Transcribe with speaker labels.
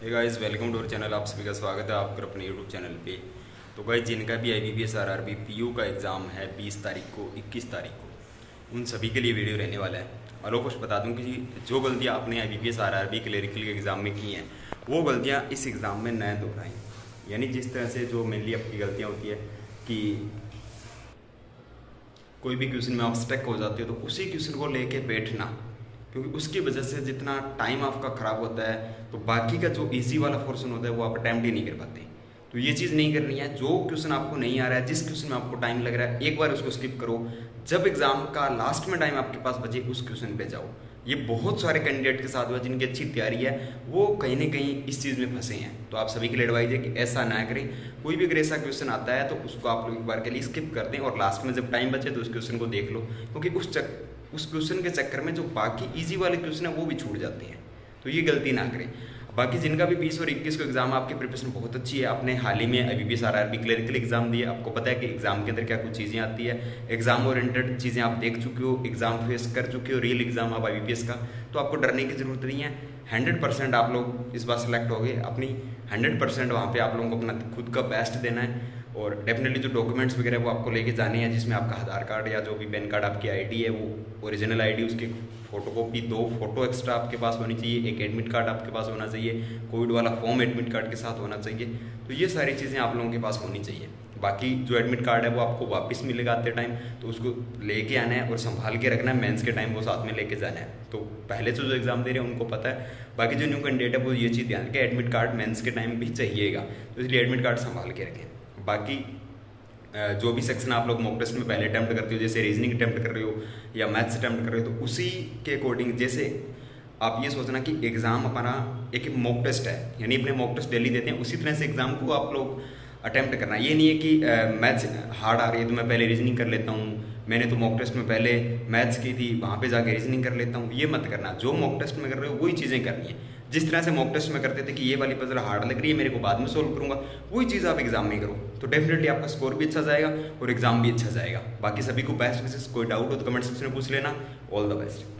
Speaker 1: Hey guys welcome to our channel आप सभी का स्वागत है आपका अपने यूट्यूब चैनल पे। तो गाइस जिनका भी I B P S R R B P U का एग्ज़ाम है 20 तारीख को 21 तारीख को, उन सभी के लिए वीडियो रहने वाला है। और वो कुछ बता दूँ कि जो गलतियाँ आपने I B P S R R B clerical के एग्ज़ाम में की हैं, वो गलतियाँ इस एग्ज़ाम में न दोहराएँ। यानी जिस तरह से जो मेनली आपकी गलतियाँ होती है कि कोई भी क्वेश्चन में आप स्टक हो जाते हो तो उसी क्वेश्चन को लेके बैठना। क्योंकि उसकी वजह से जितना टाइम आपका ख़राब होता है तो बाकी का जो इजी वाला पोर्सन होता है, वो आप अटैम्प्ट ही नहीं कर पाते। तो ये चीज़ नहीं करनी है। जो क्वेश्चन आपको नहीं आ रहा है, जिस क्वेश्चन में आपको टाइम लग रहा है, एक बार उसको स्किप करो। जब एग्ज़ाम का लास्ट में टाइम आपके पास बचे, उस क्वेश्चन पे जाओ। ये बहुत सारे कैंडिडेट के साथ हुआ, जिनकी अच्छी तैयारी है, वो कहीं ना कहीं इस चीज़ में फंसे हैं। तो आप सभी के लिए एडवाइज है कि ऐसा ना करें। कोई भी अगर ऐसा क्वेश्चन आता है तो उसको आप लोग एक बार के लिए स्किप कर दें और लास्ट में जब टाइम बचे तो उस क्वेश्चन को देख लो। क्योंकि उस चक उस क्वेश्चन के चक्कर में जो बाकी ईजी वाले क्वेश्चन है, वो भी छूट जाते हैं। तो ये गलती ना करें। बाकी जिनका भी बीस और इक्कीस को एग्ज़ाम आपकी प्रिपरेशन बहुत अच्छी है। आपने हाल ही में अभी भी R R B clerical exam दिए आपको पता है कि एग्ज़ाम के अंदर क्या कुछ चीज़ें आती है। एग्ज़ाम ओरिएंटेड चीज़ें आप देख चुके हो एग्ज़ाम फेस कर चुके हो रियल एग्ज़ाम आप आई का। तो आपको डरने की ज़रूरत नहीं है। हंड्रेड परसेंट आप लोग इस बार सेलेक्ट हो गए। अपनी हंड्रेड परसेंट वहाँ पे आप लोगों को अपना खुद का बेस्ट देना है। और डेफिनेटली जो डॉक्यूमेंट्स वगैरह वो आपको लेके जाने हैं, जिसमें आपका आधार कार्ड या जो भी पैन कार्ड, आपकी आईडी है, वो ओरिजिनल आईडी उसके फ़ोटो कॉपी दो फ़ोटो एक्स्ट्रा आपके पास होनी चाहिए, एक एडमिट कार्ड आपके पास होना चाहिए कोविड वाला फॉर्म एडमिट कार्ड के साथ होना चाहिए। तो ये सारी चीज़ें आप लोगों के पास होनी चाहिए। बाकी जो एडमिट कार्ड है, वो आपको वापस मिलेगा आते टाइम तो उसको लेके आना है और संभाल के रखना है मेंस के टाइम वो साथ में लेके जाना है। तो पहले से जो एग्ज़ाम दे रहे हैं, उनको पता है। बाकी जो न्यू कैंडिडेट है, वो ये चीज़ ध्यान रखें एडमिट कार्ड मेंस के टाइम भी चाहिएगा। तो इसलिए एडमिट कार्ड संभाल के रखें। बाकी जो भी सेक्शन आप लोग मॉक टेस्ट में पहले अटैम्प्ट करते हो, जैसे रीजनिंग अटैम्प्ट कर रहे हो या मैथ्स अटैम्प्ट कर रहे हो तो उसी के अकॉर्डिंग जैसे आप ये सोचना कि एग्ज़ाम अपना एक मॉक टेस्ट है, यानी अपने मॉक टेस्ट डेली देते हैं, उसी तरह से एग्ज़ाम को आप लोग अटैम्प्ट करना ये नहीं है कि मैथ्स हार्ड आ रही है तो मैं पहले रीजनिंग कर लेता हूँ। मैंने तो मॉक टेस्ट में पहले मैथ्स की थी, वहाँ पे जाके रीजनिंग कर लेता हूँ। ये मत करना। जो मॉक टेस्ट में कर रहे हो, वही चीज़ें करनी है। जिस तरह से मॉक टेस्ट में करते थे कि ये वाली पजल हार्ड लग रही है, मेरे को बाद में सोल्व करूँगा, वही चीज़ आप एग्ज़ाम में करो। तो डेफिनेटली आपका स्कोर भी अच्छा जाएगा और एग्ज़ाम भी अच्छा जाएगा। बाकी सभी को बेस्ट विशेष कोई डाउट हो तो कमेंट सेक्शन में पूछ लेना। All the best